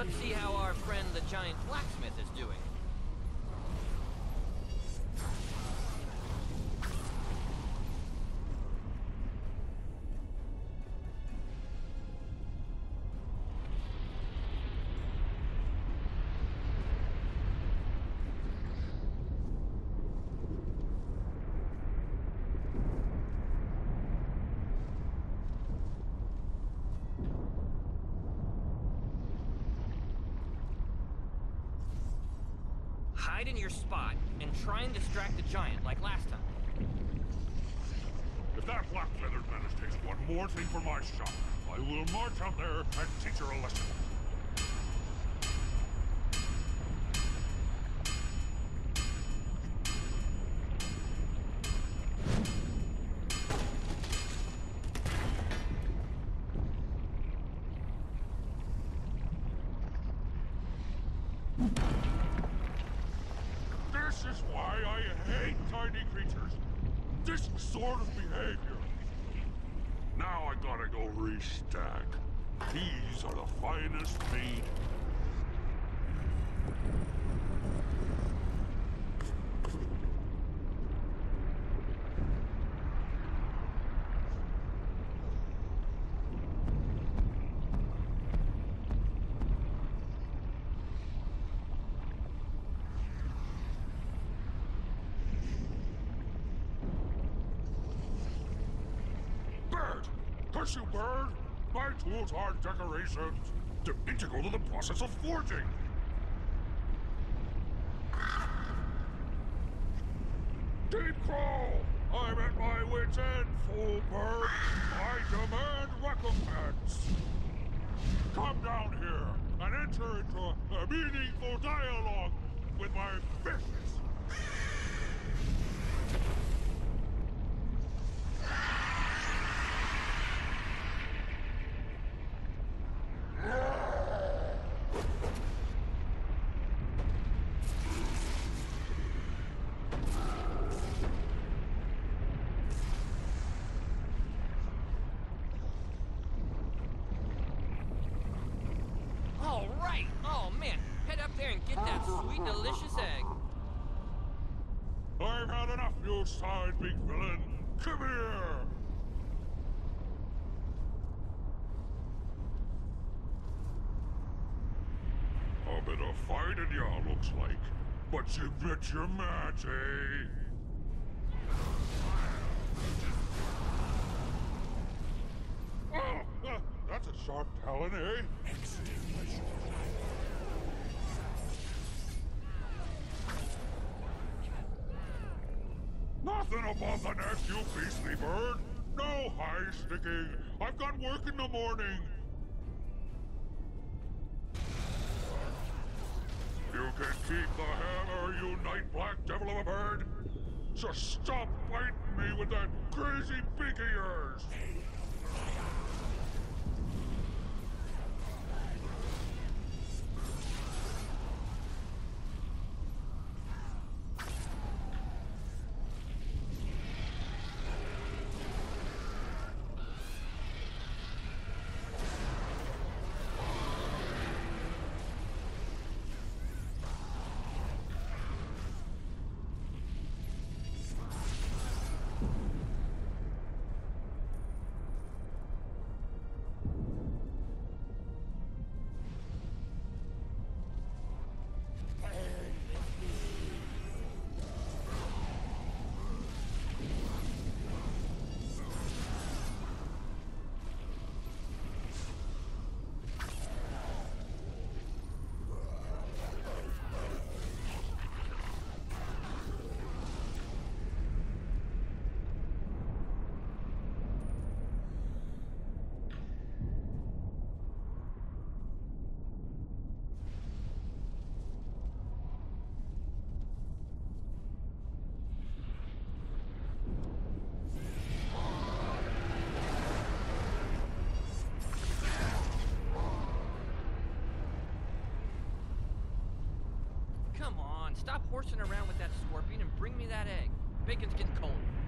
Let's see how our friend the giant blacksmith is doing. Spot and try and distract the giant like last time. If that black-feathered menace takes one more thing from my shop, I will march out there and teach her a lesson. This is why I hate tiny creatures. This sort of behavior. Now I gotta go restack. These are the finest made. Bird! Curse you, bird! My tools are decorations. They're integral to the process of forging. Deep Crow! I'm at my wit's end, fool bird. I demand recompense. Come down here and enter into a, a meaningful dialogue with my fists. Head up there and get that sweet, delicious egg. I've had enough, you side big villain. Come here. A bit of fighting, ya looks like. But you bet your match, eh? Oh, uh, that's a sharp talon, eh? Nothing above the nest, you beastly bird! No high sticking! I've got work in the morning! You can keep the hammer, you night black devil of a bird! Just stop biting me with that crazy beak of yours! On, stop horsing around with that scorpion and bring me that egg. Bacon's getting cold.